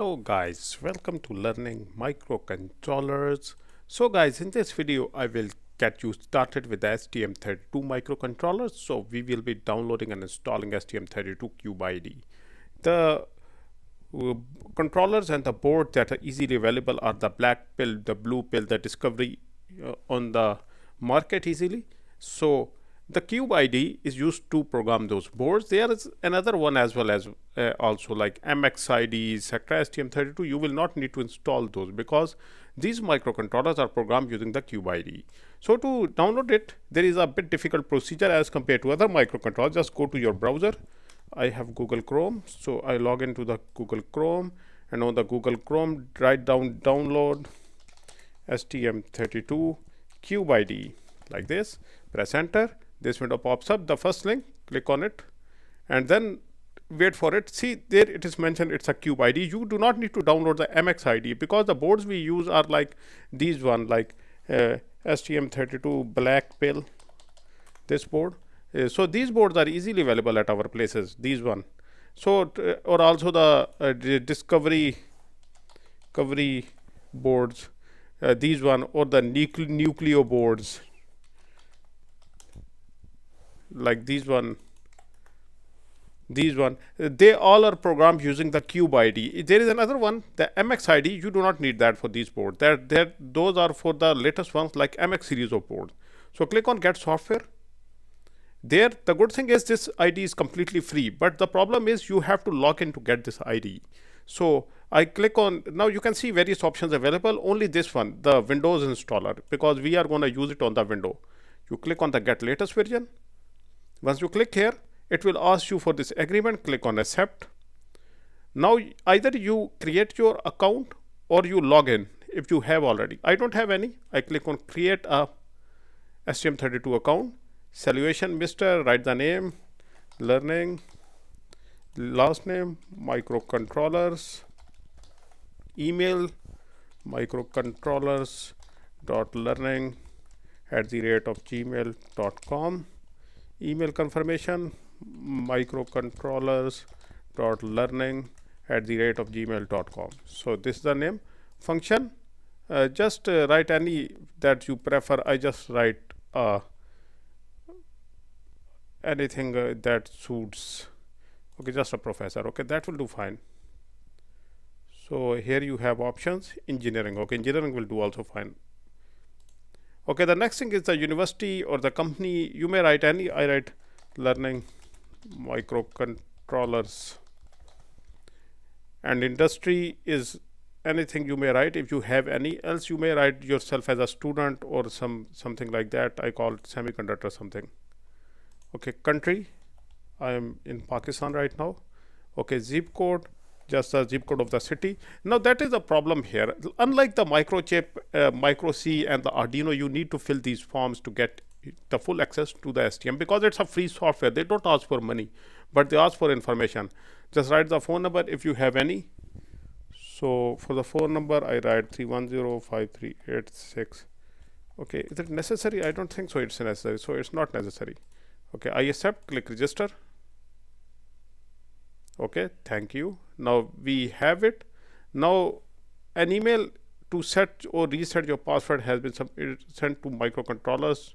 Hello guys, welcome to learning microcontrollers. So guys, in this video I will get you started with the STM32 microcontrollers. So we will be downloading and installing STM32 Cube ID. The uh, controllers and the board that are easily available are the black pill, the blue pill, the discovery uh, on the market easily. So the cube id is used to program those boards. There is another one as well as uh, also like mxid sectra stm32 you will not need to install those because these microcontrollers are programmed using the cube id so to download it there is a bit difficult procedure as compared to other microcontrollers. Just go to your browser. I have google chrome so i log into the google chrome. And on the google chrome write down download stm32 cube id like this press enter this window pops up the first link click on it and then wait for it. See there it is mentioned it's a cube id you do not need to download the mx id because the boards we use are like these one like uh, stm32 black pill this board. Uh, so these boards are easily available at our places these one. So uh, or also the, uh, discovery discovery boards uh, these one or the nucle nucleo boards like these one these one. They all are programmed using the cube id there is another one the mx id you do not need that for these boards. That that those are for the latest ones like mx series of boards. So click on get software. There the good thing is this id is completely free but the problem is you have to log in to get this id so i click on now you can see various options available only this one the windows installer because we are going to use it on the window. You click on the get latest version once you click here, it will ask you for this agreement. Click on accept. Now, either you create your account or you log in if you have already. I don't have any. I click on create a STM32 account. Salutation, Mr. Write the name, learning, last name, microcontrollers, email, microcontrollers dot learning at the rate of gmail.com email confirmation microcontrollers dot learning at the rate of gmail.com so this is the name. Function uh, just uh, write any that you prefer. I just write uh, anything uh, that suits. Okay just a professor. Okay that will do fine. So here you have options. Engineering. Okay engineering will do also fine okay the next thing is the university or the company. You may write any i write learning microcontrollers. And industry is anything you may write. If you have any else you may write yourself as a student or some something like that. I call semiconductor something. Okay country. I am in pakistan right now. Okay zip code just the zip code of the city. Now that is a problem here. Unlike the microchip, uh, mikroC and the Arduino, you need to fill these forms to get the full access to the STM because it's a free software. They don't ask for money, but they ask for information. Just write the phone number if you have any. So for the phone number, I write 3105386. Okay, is it necessary? I don't think so. It's necessary. So it's not necessary. Okay, I accept. Click register okay thank you now we have it now an email to set or reset your password has been sent to microcontrollers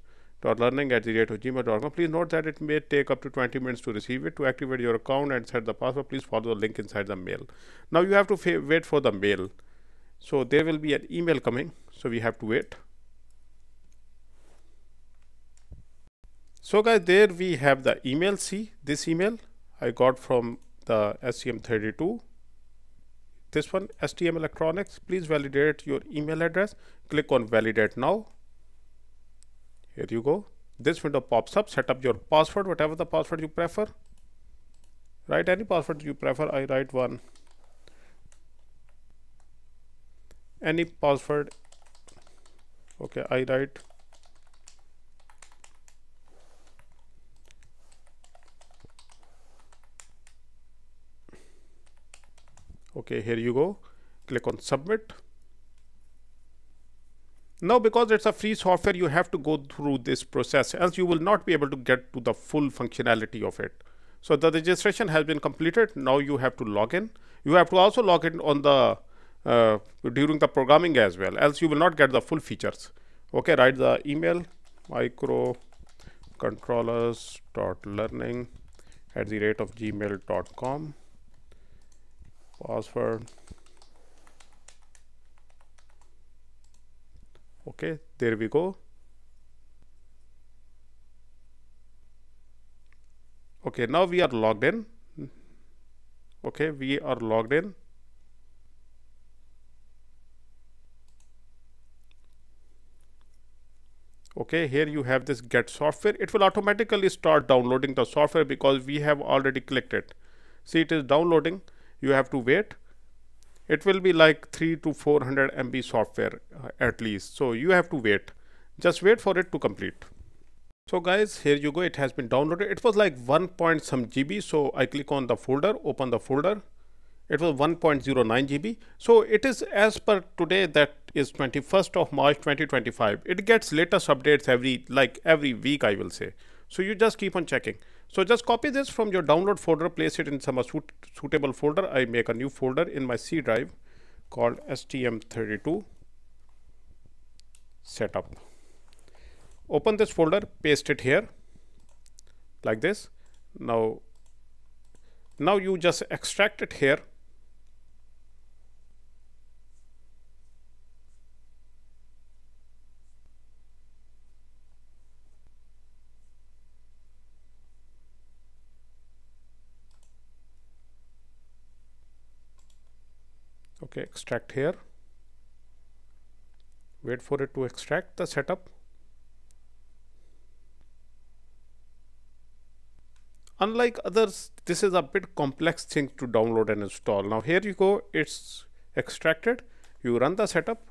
learning at the rate of gmail.com please note that it may take up to 20 minutes to receive it. To activate your account and set the password please follow the link inside the mail. Now you have to wait for the mail. So there will be an email coming. So we have to wait. So guys there we have the email. See this email i got from the STM32 this one STMicroelectronics please validate your email address. Click on validate now. Here you go. This window pops up. Set up your password whatever the password you prefer. Write any password you prefer. I write one. Any password. Okay I write okay here you go. Click on submit. Now because it's a free software you have to go through this process else you will not be able to get to the full functionality of it. So the registration has been completed. Now you have to log in. You have to also log in on the uh, during the programming as well else you will not get the full features. Okay write the email micro controllers dot learning at the rate of gmail.com password okay there we go. Okay now we are logged in. Okay we are logged in. Okay here you have this get software. It will automatically start downloading the software because we have already clicked it. See it is downloading you have to wait. It will be like 3 to 400 MB software uh, at least. So you have to wait. Just wait for it to complete. So guys here you go. It has been downloaded. It was like 1 point some GB so I click on the folder open the folder. It was 1.09 GB. So it is as per today that is 21st of March 2025. It gets latest updates every like every week I will say. So you just keep on checking. So just copy this from your download folder, place it in some uh, suit suitable folder. I make a new folder in my C drive called STM32 setup. Open this folder, paste it here like this. Now, now you just extract it here okay extract here. Wait for it to extract the setup. Unlike others this is a bit complex thing to download and install. Now here you go. It's extracted. You run the setup.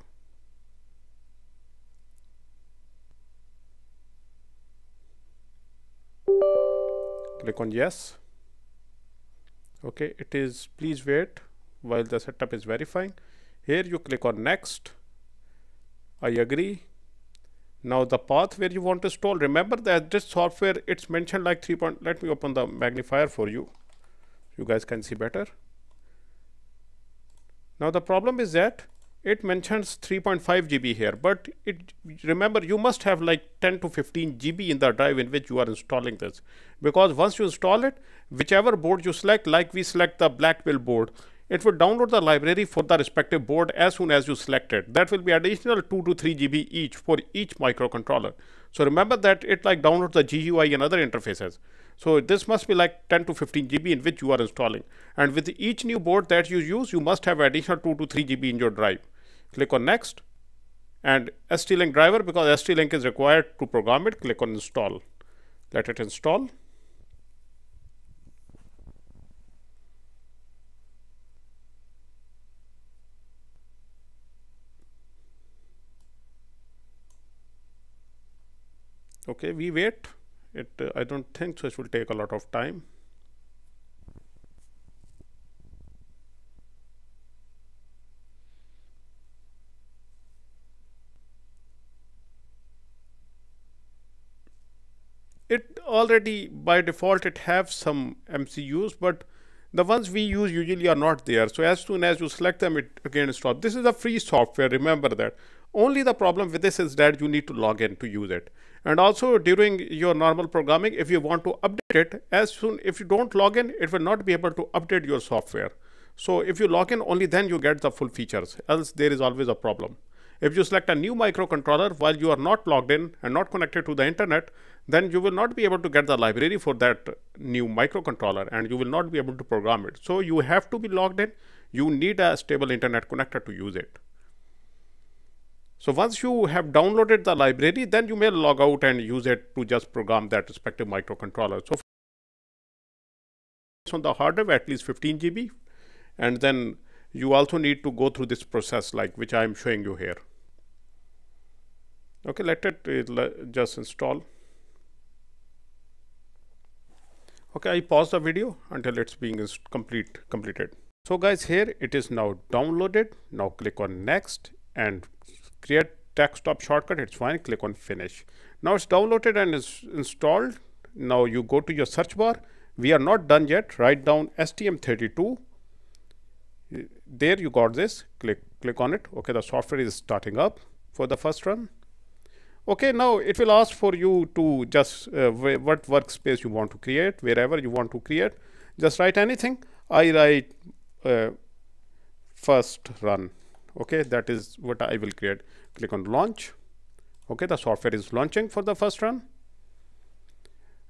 Click on yes. Okay it is. Please wait while the setup is verifying. Here you click on next. I agree. Now the path where you want to install remember that this software it's mentioned like 3 point let me open the magnifier for you. You guys can see better. Now the problem is that it mentions 3.5 GB here but it remember you must have like 10 to 15 GB in the drive in which you are installing this. Because once you install it whichever board you select like we select the black pill board it will download the library for the respective board as soon as you select it. That will be additional 2 to 3 GB each for each microcontroller. So remember that it like downloads the GUI and other interfaces. So this must be like 10 to 15 GB in which you are installing. And with each new board that you use, you must have additional 2 to 3 GB in your drive. Click on next and ST-Link driver because ST-Link is required to program it. Click on install. Let it install. Okay we wait. It uh, I don't think so it will take a lot of time. It already by default it have some MCUs but the ones we use usually are not there. So as soon as you select them it again stop this is a free software remember that. Only the problem with this is that you need to log in to use it and also during your normal programming if you want to update it as soon if you don't log in it will not be able to update your software. So if you log in only then you get the full features else there is always a problem. If you select a new microcontroller while you are not logged in and not connected to the internet then you will not be able to get the library for that new microcontroller and you will not be able to program it. So you have to be logged in. You need a stable internet connector to use it so once you have downloaded the library, then you may log out and use it to just program that respective microcontroller. So on the hard drive at least 15 GB and then you also need to go through this process like which I am showing you here. Okay, let it uh, just install. Okay, I pause the video until it's being complete completed. So guys, here it is now downloaded. Now click on next and create desktop shortcut it's fine click on finish. Now it's downloaded and is installed. Now you go to your search bar. We are not done yet. Write down stm32 there you got this. Click click on it. Okay the software is starting up for the first run. Okay now it will ask for you to just uh, what workspace you want to create wherever you want to create. Just write anything. I write uh, first run okay that is what i will create. Click on launch. Okay the software is launching for the first run.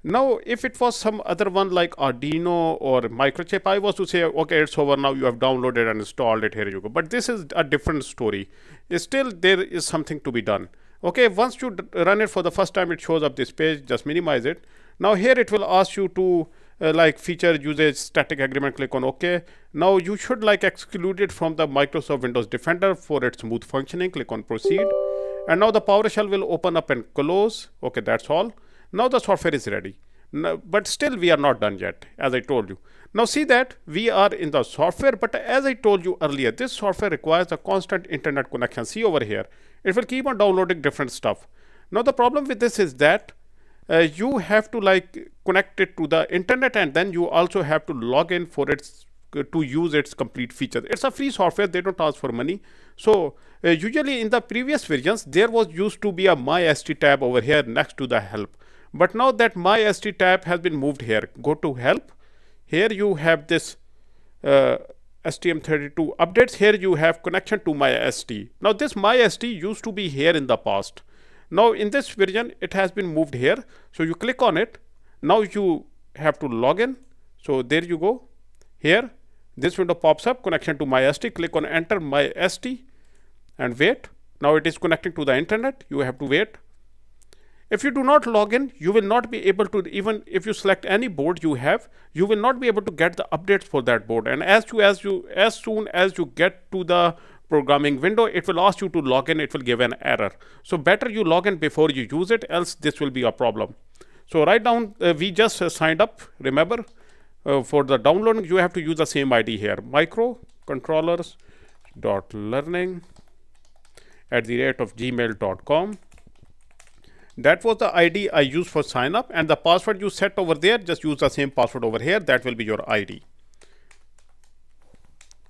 Now if it was some other one like arduino or microchip i was to say okay it's over now you have downloaded and installed it here you go. But this is a different story. Still there is something to be done. Okay once you run it for the first time it shows up this page just minimize it. Now here it will ask you to uh, like feature usage static agreement click on ok now you should like exclude it from the microsoft windows defender for its smooth functioning. Click on proceed. And now the powershell will open up and close. Okay that's all. Now the software is ready. No, but still we are not done yet as i told you. Now see that we are in the software but as i told you earlier this software requires a constant internet connection. See over here. It will keep on downloading different stuff. Now the problem with this is that uh, you have to like connect it to the internet and then you also have to log in for its uh, to use its complete features it's a free software they don't ask for money so uh, usually in the previous versions there was used to be a MyST tab over here next to the help but now that MyST tab has been moved here go to help here you have this uh, STM32 updates. Here you have connection to MyST. Now this MyST used to be here in the past. Now in this version, it has been moved here. So you click on it. Now you have to log in. So there you go. Here, this window pops up, connection to MyST. Click on enter MyST and wait. Now it is connecting to the internet. You have to wait. If you do not log in, you will not be able to, even if you select any board you have, you will not be able to get the updates for that board. And as you, as you, as soon as you get to the programming window, it will ask you to log in, it will give an error. So better you log in before you use it, else this will be a problem. So write down, uh, we just uh, signed up, remember, uh, for the downloading, you have to use the same ID here, microcontrollers dot learning at the rate of gmail.com that was the ID I used for sign up and the password you set over there, just use the same password over here. That will be your ID.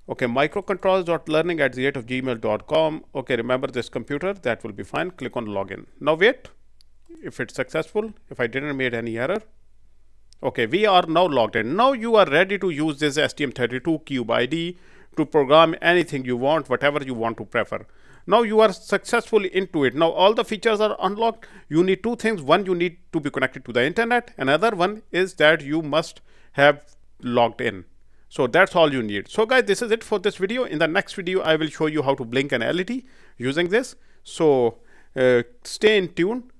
Okay, microcontrols.learning at the rate of gmail.com. Okay, remember this computer, that will be fine. Click on login. Now wait, if it's successful, if I didn't made any error. Okay, we are now logged in. Now you are ready to use this STM32 cube ID to program anything you want, whatever you want to prefer. Now you are successfully into it. Now all the features are unlocked. You need two things. One, you need to be connected to the internet. Another one is that you must have logged in. So that's all you need. So guys, this is it for this video. In the next video, I will show you how to blink an LED using this. So uh, stay in tune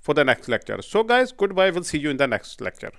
for the next lecture. So guys, goodbye. We'll see you in the next lecture.